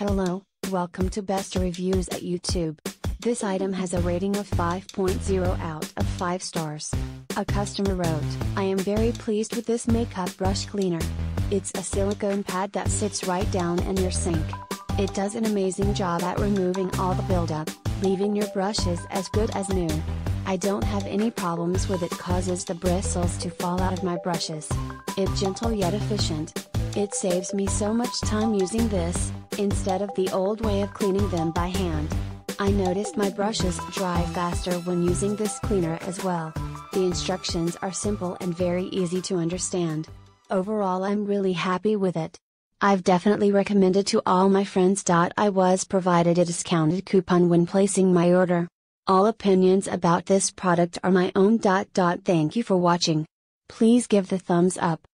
Hello, welcome to Best Reviews at YouTube. This item has a rating of 5.0 out of 5 stars. A customer wrote, I am very pleased with this makeup brush cleaner. It's a silicone pad that sits right down in your sink. It does an amazing job at removing all the buildup, leaving your brushes as good as new. I don't have any problems with it causes the bristles to fall out of my brushes. It's gentle yet efficient. It saves me so much time using this, instead of the old way of cleaning them by hand. I noticed my brushes dry faster when using this cleaner as well. The instructions are simple and very easy to understand. Overall I'm really happy with it. I've definitely recommended to all my friends. I was provided a discounted coupon when placing my order. All opinions about this product are my own. Thank you for watching. Please give the thumbs up.